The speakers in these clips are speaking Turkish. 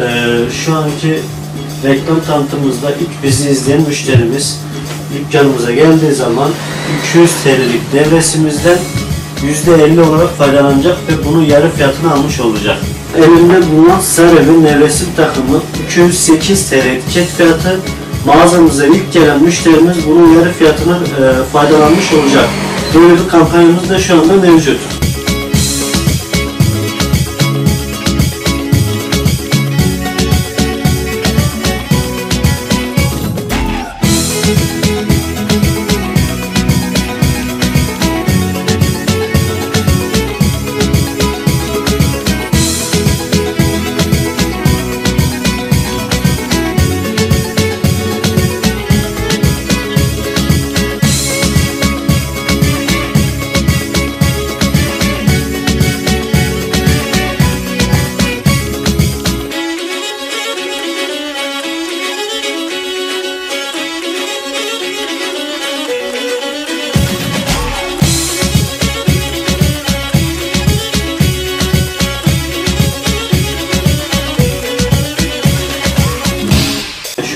Ee, şu anki reklam tanıtımımızda ilk bizi izleyen müşterimiz dükkanımıza geldiği zaman 200 TL'lik devresimizden %50 olarak faydalanacak ve bunu yarı fiyatına almış olacak. Elimde bulunan Sarev'in nevresim takımı 208 TL etiket fiyatı. Mağazamıza ilk gelen müşterimiz bunun yarı fiyatına e, faydalanmış olacak. Böyle bir kampanyamız da şu anda mevcut.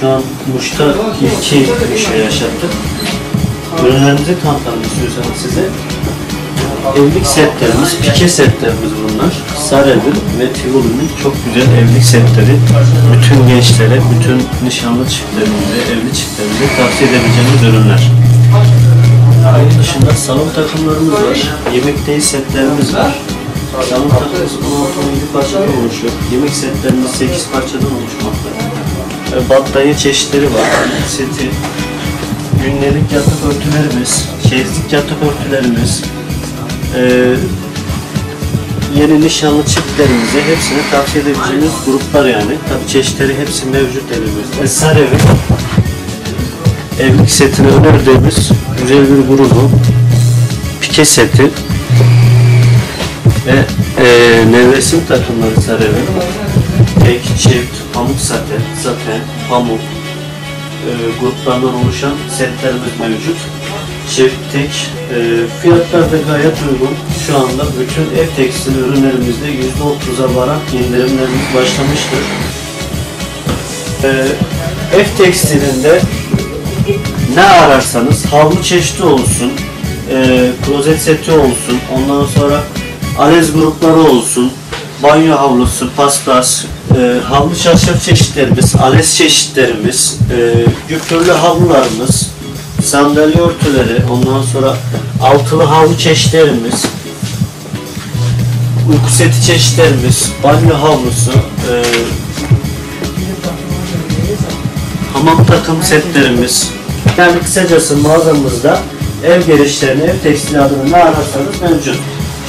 Şu an Muş'ta iki müşteri yaşattık. Ürünlerimizi tanıtalım istiyorsanız size. Evlilik setlerimiz, pike setlerimiz bunlar. Sarevin ve Tivoli'nin çok güzel evlilik setleri. Bütün gençlere, bütün nişanlı çiftlerimize, evli çiftlerimize tavsiye edebileceğimiz ürünler. Onun dışında salon takımlarımız var. Yemekteyiz setlerimiz var. Salon takımımız 16-17 parçadan oluşuyor. Yemek setlerimiz 8 parçadan oluşmakta. Battaniye çeşitleri var. Seti, günlük yatak örtülerimiz, çeyizlik yatak örtülerimiz, e, yeni nişanlı çiftlerimize hepsini tavsiye edebileceğimiz gruplar yani. Tabi çeşitleri hepsi mevcut elimizde. Sarevi evlilik setini önerdiğimiz güzel bir grubu pike seti ve e, nevresim takımları Sarevi tek, çift, pamuk saten, zaten, pamuk e, gruplardan oluşan setlerimiz mevcut. Çift, tek, e, fiyatlar da gayet uygun. Şu anda bütün ev tekstil ürünlerimizde %30'a varan indirimlerimiz başlamıştır. E, ev tekstilinde ne ararsanız havlu çeşidi olsun, e, klozet seti olsun, ondan sonra alez grupları olsun, banyo havlusu, paspas, e, havlu çarşaf çeşitlerimiz, alez çeşitlerimiz, e, güpürlü havlularımız, sandalye örtüleri, ondan sonra altılı havlu çeşitlerimiz, uyku seti çeşitlerimiz, banyo havlusu, e, hamam takım setlerimiz. Yani kısacası mağazamızda ev gelişlerini, ev tekstil ne ararsanız mevcut.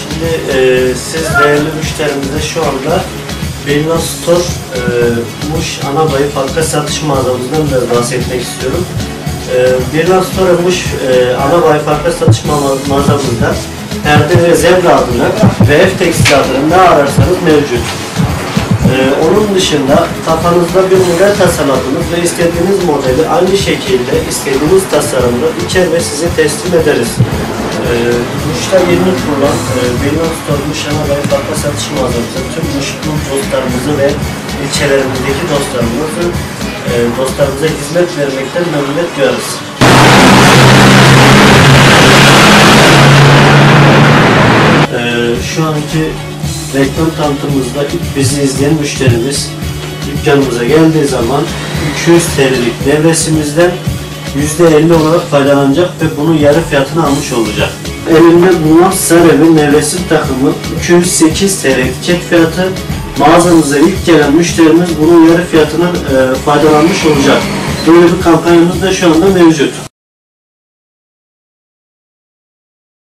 Şimdi e, siz değerli müşterimize şu anda Bilna Store e, Muş Anabayı Fabrika Satış Mağazamızdan biraz bahsetmek istiyorum. E, Bilna Store Muş e, Anabayı Fabrika Satış ma- Mağazamızda Perde ve Zebra adını ve ev tekstil adını ne ararsanız mevcut. Ee, onun dışında kafanızda bir model tasarladınız ve istediğiniz modeli aynı şekilde istediğiniz tasarımda diker ve size teslim ederiz. Ee, Muş'ta yeni kurulan e, Beyon Store ve Farka Satış Mağazamızı tüm Muşlu dostlarımızı ve ilçelerimizdeki dostlarımızı e, dostlarımıza hizmet vermekten memnuniyet duyarız. Ee, şu anki reklam tanıtımımızda ilk bizi izleyen müşterimiz dükkanımıza geldiği zaman 200 TL'lik devresimizden %50 olarak faydalanacak ve bunu yarı fiyatına almış olacak. Elimde bulunan Sarev'in nevresim takımı 208 TL etiket fiyatı. Mağazamıza ilk gelen müşterimiz bunun yarı fiyatına e, faydalanmış olacak. Böyle bir kampanyamız da şu anda mevcut.